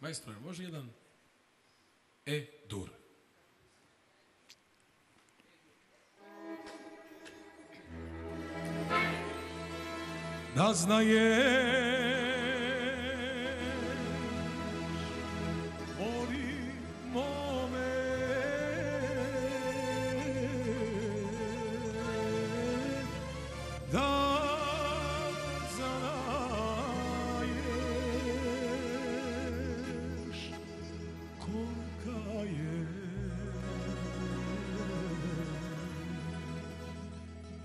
Majstro, može jedan E-dur? Da znaje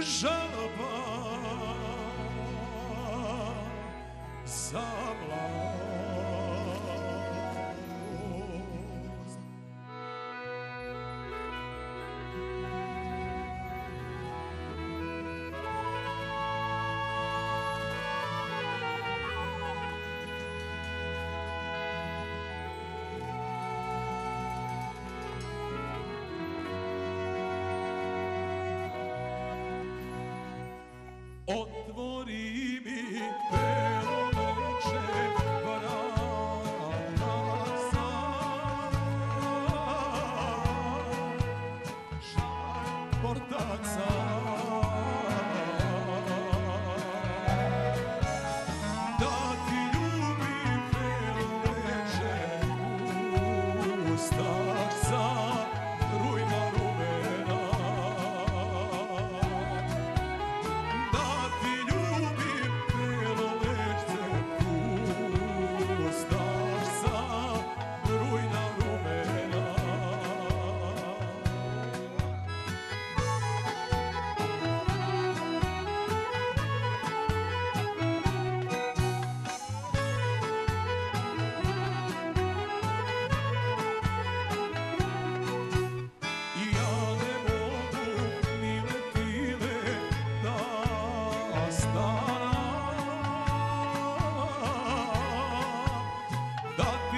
žalba za vlast. Otwori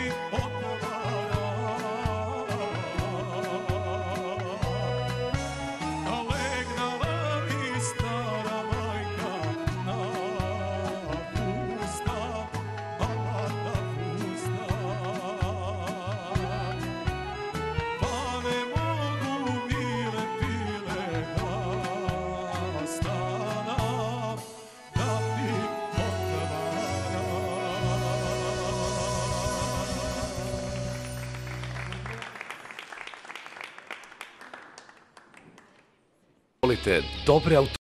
Oh. Volite dobre auto